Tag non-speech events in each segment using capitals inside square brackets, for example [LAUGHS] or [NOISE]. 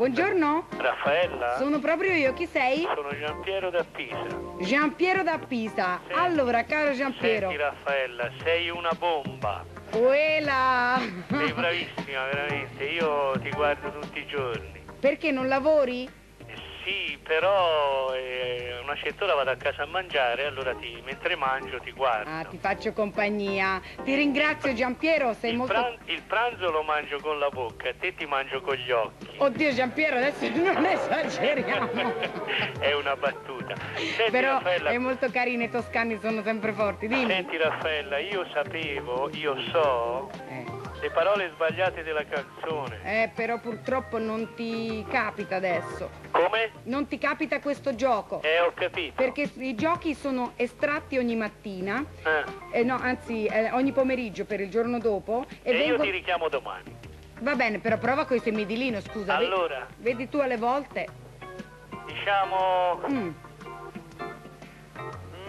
Buongiorno, Raffaella? sono proprio io, chi sei? Sono Giampiero da Pisa. Giampiero da Pisa. Sì. Allora, caro Giampiero, Senti Raffaella, sei una bomba. Uela! Sei bravissima, veramente. Io ti guardo tutti i giorni. Perché non lavori? Sì, però eh, una certa ora vado a casa a mangiare, allora ti- mentre mangio ti guardo. Ah, ti faccio compagnia. Ti ringrazio Giampiero, sei il, molto... pran- il pranzo lo mangio con la bocca, te ti mangio con gli occhi. Oddio Giampiero, adesso [LAUGHS] non esageriamo. [LAUGHS] È una battuta. Senti Però Raffaella, è molto carino, i toscani sono sempre forti, dimmi. senti Raffaella, io sapevo, io so. Le parole sbagliate della canzone. Eh, però purtroppo non ti capita adesso. Come? Non ti capita questo gioco. Eh, ho capito. Perché i giochi sono estratti ogni mattina, Eh. eh, no, anzi eh, ogni pomeriggio per il giorno dopo E, e, io vengo- ti richiamo domani. Va bene, però prova con i semidilino, scusa. Allora, Vedi tu alle volte? diciamo Mm,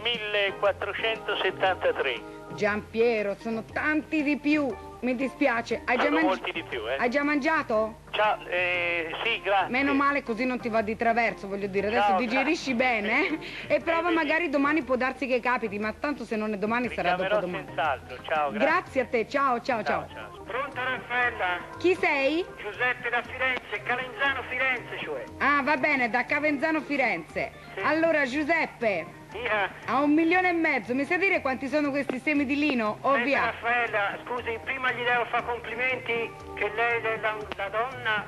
1473. Giampiero, sono tanti di più. Mi dispiace. Hai già, mangi- molti di più, eh. hai già mangiato? Ciao, eh, sì, grazie. Meno male così non ti va di traverso, voglio dire. Adesso Ciao, digerisci grazie. bene eh? [LAUGHS] e prova Vedi. magari domani può darsi che capiti, ma tanto se non è domani sarà dopodomani. senz'altro. Ciao, grazie. Grazie a te, ciao ciao ciao. ciao. Pronto Raffaella? Chi sei? Giuseppe da Firenze, Calenzano Firenze cioè. Ah, va bene, da Cavenzano Firenze. Sì. Allora, Giuseppe, Ia, a un milione e mezzo, mi sai dire quanti sono questi semi di lino? O senti, via? Raffaella, scusi, prima gli devo fare complimenti che lei è la, la donna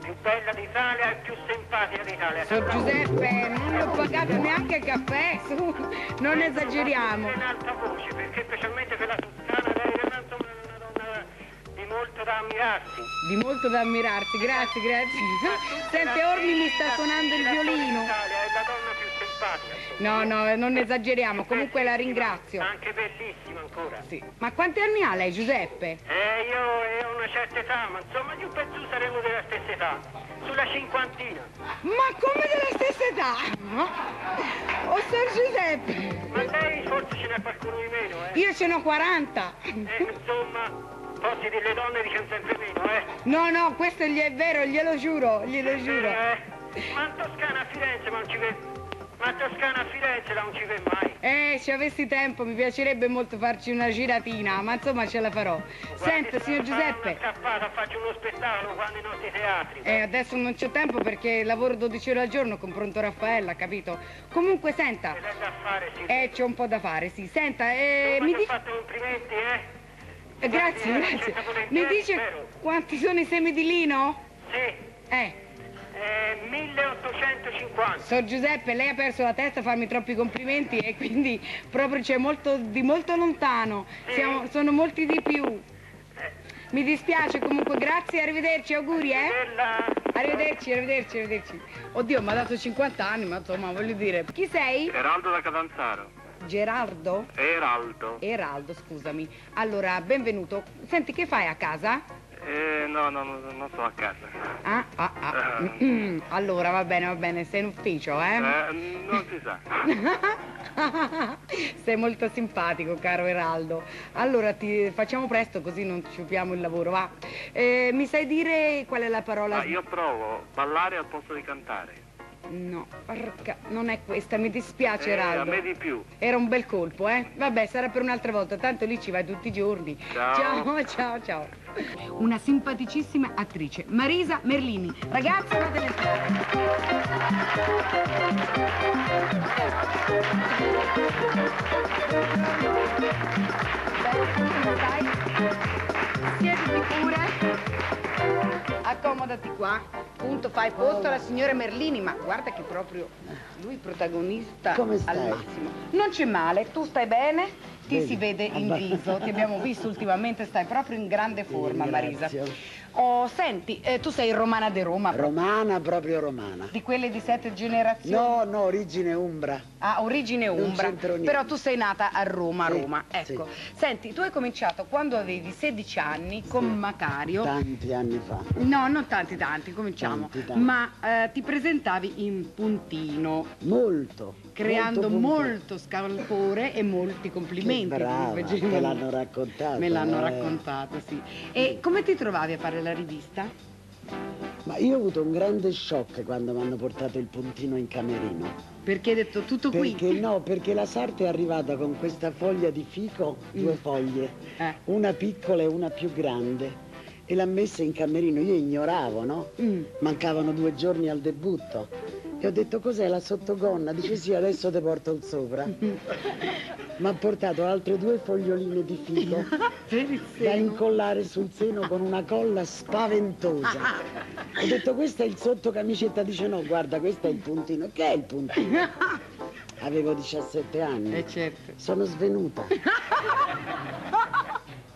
più bella d'Italia e più simpatica d'Italia. So Giuseppe, non l'ho pagato neanche il caffè, su, non esageriamo. in alta voce, perché specialmente per la Toscana lei è una, donna di molto da ammirarsi. Di molto da ammirarsi, grazie, grazie. Sente, Ormi mi sta suonando il violino. È la donna simpatica. No, no, non esageriamo, comunque la ringrazio. Anche bellissima ancora. Sì. Ma quanti anni ha lei, Giuseppe? Eh, io ho una certa età, ma insomma giù per giù saremo della stessa età. Sulla cinquantina. Ma come della stessa età? Oh, San Giuseppe! Ma lei forse ce n'è qualcuno di meno, eh? Io ce n'ho 40. Eh, insomma, posti delle donne dicano sempre meno, eh? No, no, questo gli è vero, glielo giuro, glielo giuro. Eh, ma in Toscana a Firenze ma non ci vede. Ma Toscana a Firenze non ci vede mai. Eh, se avessi tempo mi piacerebbe molto farci una giratina, ma insomma ce la farò. Senta, Guardi, signor se fare Giuseppe, scappata, faccio uno spettacolo qua nei nostri teatri. eh, adesso non c'ho tempo perché lavoro 12 ore al giorno con Pronto Raffaella, capito? Comunque, senta, Ce l'è da fare, sì. eh, c'ho un po' da fare, sì. Senta, eh, Insomma, mi dica... fatto complimenti, eh? eh, grazie, eh, grazie. Mi dice spero. quanti sono i semi di lino? Sì. Eh, Eh, 1850. Sor Giuseppe, lei ha perso la testa a farmi troppi complimenti e quindi proprio c'è molto di molto lontano. Sì. Siamo- sono molti di più. Mi dispiace comunque, grazie, arrivederci, auguri, eh? Bella. Arrivederci, arrivederci, arrivederci. Oddio, mi ha dato 50 anni, ma insomma, voglio dire. Chi sei? Eraldo da Catanzaro. Gerardo? Eraldo. Eraldo, scusami. Allora, benvenuto. Senti, che fai a casa? Eh, no, no, no, non sto a casa. Ah, ah, ah. Allora, va bene, va bene, sei in ufficio, eh? Eh, non si sa. [LAUGHS] Sei molto simpatico, caro Eraldo. Allora ti facciamo presto così non ci ciupiamo il lavoro, va. Eh, mi sai dire qual è la parola? Ma io provo ballare al posto di cantare. No, porca, non è questa, mi dispiace Eh, a Eraldo. me di più. Era un bel colpo, eh? Vabbè, sarà per un'altra volta, tanto lì ci vai tutti i giorni. Ciao. ciao, [LAUGHS] ciao. ciao. Una simpaticissima attrice, Marisa Merlini. Ragazzi, fate le Bene, stai? Siediti pure. Accomodati qua. Punto, fai posto alla signora Merlini, ma guarda che proprio lui protagonista Come stai? al massimo. Non c'è male, tu stai bene? Ti Bene, si vede in viso, ti abbiamo visto ultimamente, stai proprio in grande forma, Marisa. Oh, senti, eh, tu sei romana di Roma, Romana, proprio romana. di quelle di sette generazioni? No, no, origine umbra. Ah, origine umbra. Però tu sei nata a Roma, Sì, Roma. Ecco. sì. Senti, tu hai cominciato quando avevi 16 anni con Macario. Tanti anni fa. No, non tanti tanti, cominciamo. Tanti, tanti. Ma eh, ti presentavi in puntino, Molto. creando molto molto scalpore e molti complimenti. Che brava, me l'hanno raccontato. Me l'hanno eh. raccontato, sì. E come ti trovavi a fare la rivista? Ma io ho avuto un grande shock quando mi hanno portato il puntino in camerino. Perché hai detto tutto qui? Perché no, perché la sarta è arrivata con questa foglia di fico, due Mm. foglie, Eh. una piccola e una più grande. E l'ha messa in camerino, io ignoravo, no? Mm. Mancavano due giorni al debutto. E ho detto cos'è la sottogonna? Dice sì, adesso ti porto il sopra. [LAUGHS] Mi ha portato altre due foglioline di fico [LAUGHS] da incollare sul seno con una colla spaventosa. Ho detto questo è il sottocamicetta, dice no, guarda, questo è il puntino. Che è il puntino? [LAUGHS] Avevo 17 anni. Eh certo. Sono svenuta. [LAUGHS]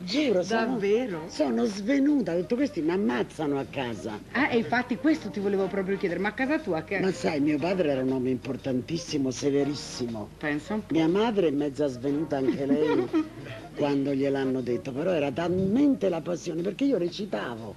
Giuro, sono, Davvero? sono svenuta. Ho detto questi mi ammazzano a casa. Ah, e infatti questo ti volevo proprio chiedere, ma a casa tua che... Ma sai, mio padre era un uomo importantissimo, severissimo. Pensa un po'. Mia madre è mezza svenuta anche lei [LAUGHS] quando gliel'hanno detto, però era talmente la passione, perché io recitavo.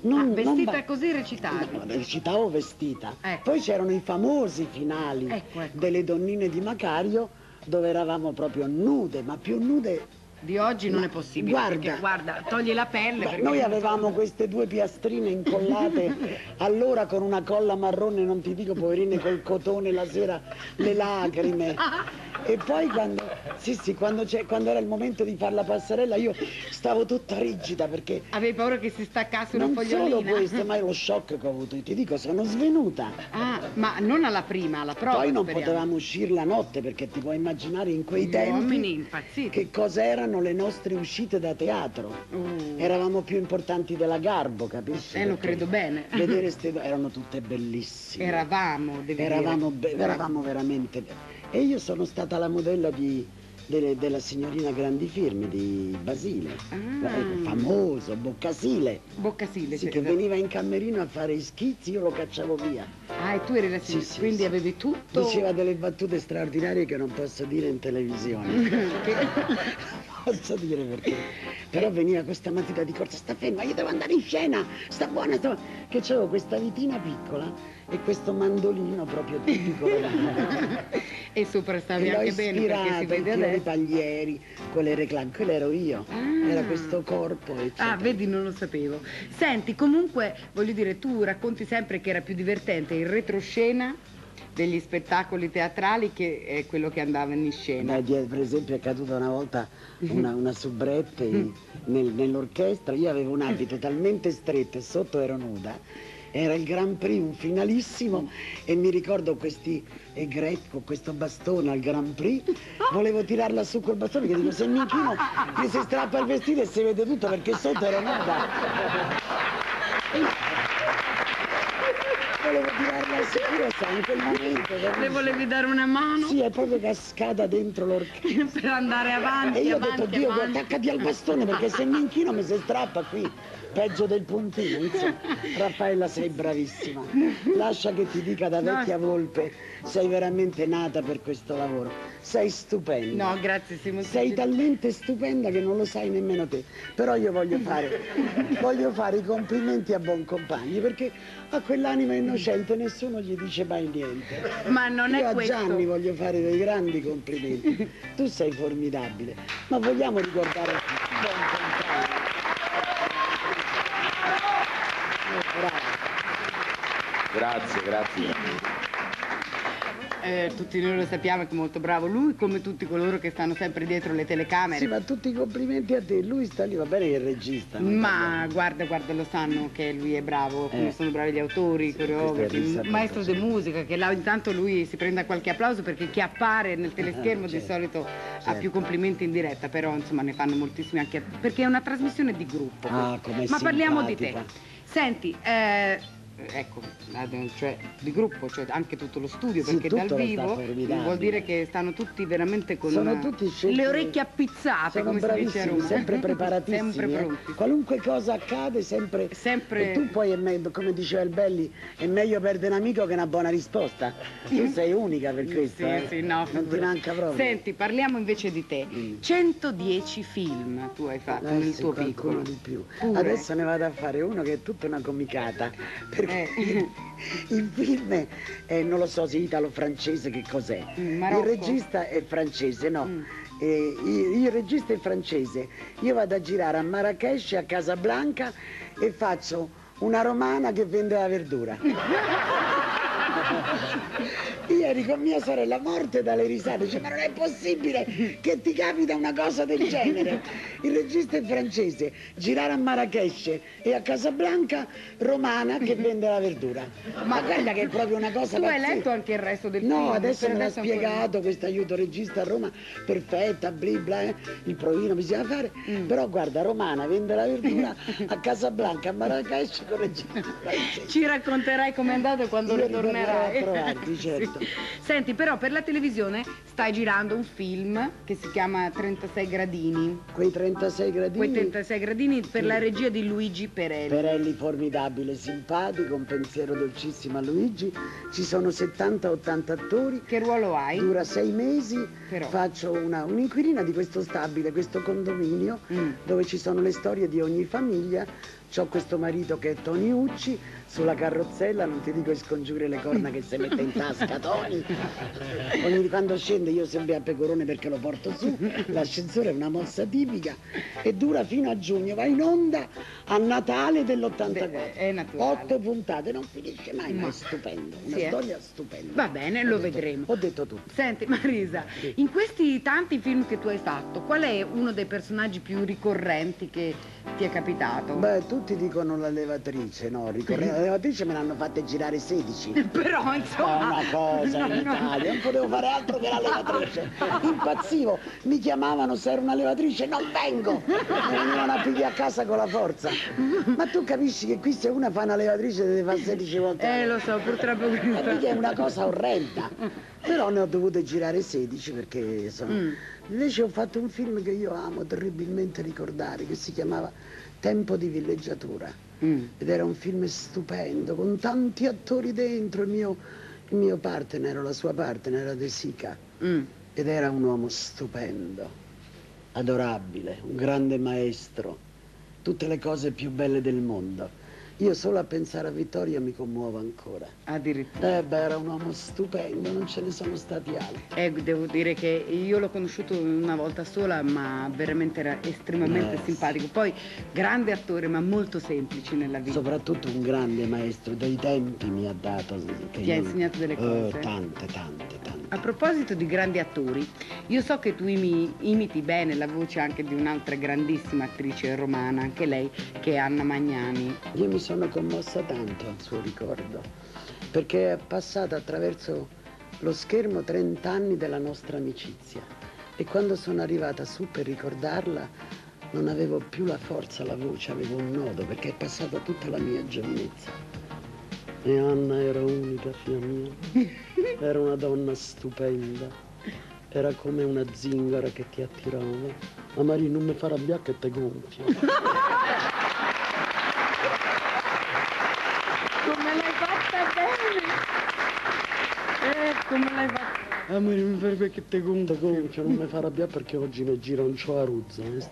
Ah, Non, vestita non così recitavi? No, recitavo vestita. Ecco. Poi c'erano i famosi finali Ecco, ecco. delle donnine di Macario dove eravamo proprio nude, ma più nude. Di oggi non è possibile. guarda. perché, guarda, togli la pelle. Beh, noi avevamo queste due piastrine incollate [LAUGHS] allora con una colla marrone, non ti dico poverine col cotone la sera, le lacrime. [LAUGHS] E poi quando, sì, sì, quando, c'è- quando era il momento di fare la passerella io stavo tutta rigida perché Avevi paura che si staccasse una non fogliolina? solo questo, ma è lo shock che ho avuto, ti dico, sono svenuta. Ah, ma non alla prima, alla prova. Poi non speriamo. potevamo uscire la notte perché ti puoi immaginare in quei Gli tempi uomini impazziti. che cosa erano le nostre uscite da teatro. Uh, Eravamo più importanti della Garbo, capisci? Eh, lo credo bene. Vedere [LAUGHS] ste erano tutte bellissime. Eravamo, devi eravamo, dire. be- eravamo veramente E io sono stata la modella di- delle- della signorina Grandi Firme di Basile. Ah. Eh, famoso, Boccasile. Boccasile. Sì, sì, che esatto. veniva in camerino a fare i schizzi, io lo cacciavo via. Ah, e tu eri la Sì, signora, sì, quindi sì. avevi tutto... Diceva delle battute straordinarie che non posso dire in televisione. [LAUGHS] [LAUGHS] posso dire perché. Però veniva questa matita di corsa, sta ferma, io devo andare in scena, sta buona, sta. Che c'avevo questa vitina piccola e questo mandolino proprio tipico. [LAUGHS] e sopra stavi anche bene perché si vede i adesso. paglieri, quelle reclame, quello ero io. Ah. Era questo corpo, eccetera. Ah, vedi, non lo sapevo. Senti, comunque, voglio dire, tu racconti sempre che era più divertente il retroscena degli spettacoli teatrali che è quello che andava in scena. Beh, per esempio è caduta una volta [LAUGHS] una, una soubrette in- nel- nell'orchestra, io avevo un abito [LAUGHS] talmente stretto e sotto ero nuda, era il Grand Prix, un finalissimo e mi ricordo questi egretti con questo bastone al Grand Prix, [LAUGHS] volevo tirarla su col bastone che dico se mi inchino mi si strappa il vestito e si vede tutto perché sotto ero nuda. Volevo tirarla io sai, in quel momento. Le volevi dare una mano Sì, è proprio cascata dentro l'orchestra. [LAUGHS] per andare avanti, E io ho avanti, detto, Dio, avanti. attaccati al bastone perché se mi inchino mi si strappa qui. Peggio del puntino, insomma. [LAUGHS] Raffaella sei bravissima. Lascia che ti dica da No. vecchia volpe, sei veramente nata per questo lavoro. Sei stupenda. No, grazie, sei molto Sei talmente stupenda che non lo sai nemmeno te. Però io voglio fare, [LAUGHS] voglio fare i complimenti a buon compagni perché a quell'anima innocente nessuno gli dice mai niente. Ma non Io è a questo. Gianni voglio fare dei grandi complimenti. Tu sei formidabile, ma vogliamo ricordare buon compagno. Grazie, grazie. Eh, tutti noi lo sappiamo che è molto bravo lui, come tutti coloro che stanno sempre dietro le telecamere. Sì, ma tutti i complimenti a te. Lui sta lì, va bene che è il regista. Ma guarda, guarda, lo sanno che lui è bravo, come Eh. sono bravi gli autori, i Sì, coreografi, il maestro di musica, che là intanto lui si prenda qualche applauso perché chi appare nel teleschermo di certo, solito ha certo. più complimenti in diretta, però insomma ne fanno moltissimi anche perché è una trasmissione di gruppo. Ah, Ma parliamo di te. Senti, eh, ecco, cioè di gruppo, cioè anche tutto lo studio, Sì, perché dal vivo vuol dire che stanno tutti veramente con Sono eh, tutti le orecchie appizzate, Sono come si dice a bravissimi, Roma. sempre [LAUGHS] preparatissimi. sempre eh. pronti. Qualunque cosa accade, sempre. Sempre- E tu poi, è meglio, come diceva il Belli, è meglio perdere un amico che una buona risposta. Tu sei unica per questo. Sì, eh. sì, no, non ti manca proprio. Senti, parliamo invece di te. Mm. 110 film tu hai fatto Eh nel tuo piccolo. di più. Pure. Adesso ne vado a fare uno che è tutta una comicata. [LAUGHS] Perché Eh. [LAUGHS] il film è, non lo so se italo-francese che cos'è. Mm, il regista è francese, no. Mm. Eh, il, il regista è francese. Io vado a girare a Marrakesh, a Casablanca e faccio una romana che vende la verdura. [LAUGHS] Io eri con mia sorella morte dalle risate, dice ma non è possibile che ti capita una cosa del genere. Il regista è francese, girare a Marrakesh e a Casablanca romana che vende la verdura. Ma guarda che è proprio una cosa Tu hai pazzesca. letto anche il resto del film? No, adesso me l'ha spiegato questo aiuto regista a Roma, perfetta, blibla, eh, il provino bisogna fare, Mm. però guarda, Romana vende la verdura a Casablanca, a Marrakesh con regista francese. Ci racconterai com'è andato quando Io ritornerai. ritornerò a trovarti, [LAUGHS] certo. Sì. Senti, però per la televisione stai girando un film che si chiama 36 gradini. Quei 36 gradini, Quei 36 gradini per la regia di Luigi Perelli. Perelli formidabile, simpatico, un pensiero dolcissimo a Luigi, ci sono 70-80 attori, Che ruolo hai? dura sei mesi, Però. faccio un'inquilina di questo stabile, questo condominio, Mm. dove ci sono le storie di ogni famiglia. Ho questo marito che è Toni Ucci, sulla carrozzella, non ti dico scongiure le corna che si mette in tasca Toni. Ogni quando scende io sempre a pecorone perché lo porto su, l'ascensore è una mossa tipica e dura fino a giugno, va in onda a Natale dell'84. Beh, è naturale. Otto puntate, non finisce mai, ma No. è stupendo, una Sì, eh? storia stupenda. Va bene, lo Ho detto- vedremo. Ho detto tutto. Senti Marisa, Sì. in questi tanti film che tu hai fatto, qual è uno dei personaggi più ricorrenti che ti è capitato? Beh, tutti dicono la levatrice, no? Ricorre- La levatrice me l'hanno fatta girare 16. [LAUGHS] Però È insomma... una cosa in. Italia, non potevo fare altro che la levatrice. Impazzivo, mi chiamavano se ero una levatrice, non vengo! Mi venivano a pigliare a casa con la forza. Ma tu capisci che qui se una fa una levatrice deve fare 16 volte. Eh, lo so, purtroppo mica è una cosa orrenda. Però ne ho dovute girare 16 perché sono... Mm. Invece ho fatto un film che io amo terribilmente ricordare, che si chiamava Tempo di villeggiatura. Mm. Ed era un film stupendo, con tanti attori dentro. Il mio, il mio partner, la sua partner, era De Sica. Mm. Ed era un uomo stupendo, adorabile, un grande maestro, tutte le cose più belle del mondo. Io solo a pensare a Vittorio mi commuovo ancora. Addirittura. Eh beh, era un uomo stupendo, non ce ne sono stati altri. Eh, devo dire che io l'ho conosciuto una volta sola, ma veramente era estremamente Eh, sì. simpatico. Poi grande attore, ma molto semplici nella vita. Soprattutto un grande maestro dei tempi mi ha dato. Ti ha insegnato delle Eh, cose? tante, tante, tante. A proposito di grandi attori, io so che tu imi- imiti bene la voce anche di un'altra grandissima attrice romana, anche lei, che è Anna Magnani. Io mi sono commossa tanto al suo ricordo, perché è passata attraverso lo schermo 30 anni della nostra amicizia e quando sono arrivata su per ricordarla non avevo più la forza, la voce, avevo un nodo perché è passata tutta la mia giovinezza. E Anna era unica, figlia mia, [LAUGHS] era una donna stupenda, era come una zingara che ti attirava. Ma Maria non mi fa arrabbiare che te gonfio. Come l'hai fatta bene! Eh, come l'hai fatta? Amore, mi fai perché te conto gonfio, non mi fa arrabbiare perché oggi mi gira un ciò a ruzza, eh. [LAUGHS]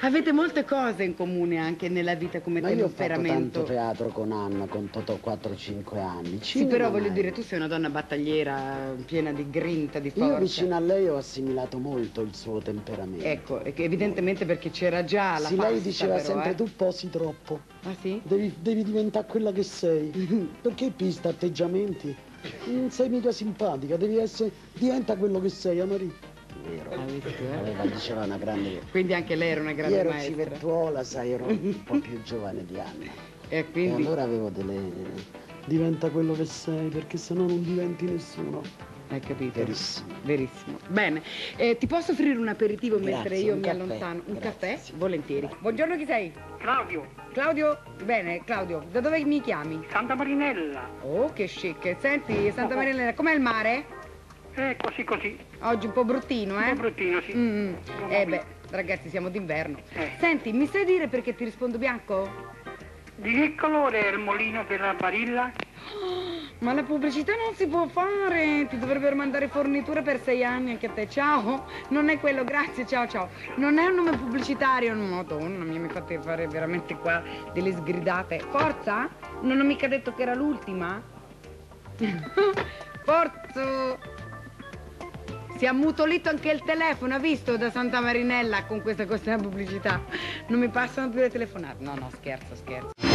Avete molte cose in comune anche nella vita come Ma io ho fatto temperamento. tanto teatro con Anna, con Totò 4-5 anni. Sì, però voglio mai. dire, tu sei una donna battagliera, piena di grinta, di forza. Io vicino a lei ho assimilato molto il suo temperamento. Ecco, che evidentemente perché c'era già la sì, pasta, lei diceva però, sempre eh. tu posi troppo, Ah sì? devi, devi diventare quella che sei. [LAUGHS] Perché pista atteggiamenti? Non sei mica simpatica, devi essere, diventa quello che sei, Amari. Vero. Eh? Aveva, diceva una grande Quindi anche lei era una grande Io ero maestra. civettuola, sai, ero un [LAUGHS] po' più giovane di Anna. E E quindi... allora avevo delle... Diventa quello che sei, perché sennò non diventi nessuno. Hai capito? Verissimo. Verissimo. Bene, eh, ti posso offrire un aperitivo Grazie, mentre io un mi caffè. allontano? Un Grazie, caffè? sì. Volentieri. Buongiorno, chi sei? Claudio, Claudio? Bene, Claudio, da dove mi chiami? Santa Marinella. Oh, che chic. Senti, Santa Maria Elena, com'è il mare? Eh, così così. Oggi un po' bruttino, Un eh? po' bruttino, sì. Mm, Un po' Eh beh, ragazzi, siamo d'inverno. Eh. Senti, mi sai dire perché ti rispondo bianco? Di che colore è il molino della Barilla? Ma la pubblicità non si può fare, ti dovrebbero mandare forniture per sei anni anche a te. Ciao, non è quello, grazie, ciao ciao. Non è un nome pubblicitario, no, madonna mia, mi fate fare veramente qua delle sgridate. Forza? Non ho mica detto che era l'ultima? [LAUGHS] Forza! Si è ammutolito anche il telefono, ha visto da Santa Marinella con questa questione pubblicità. Non mi passano più le telefonate. No, no, scherzo, scherzo.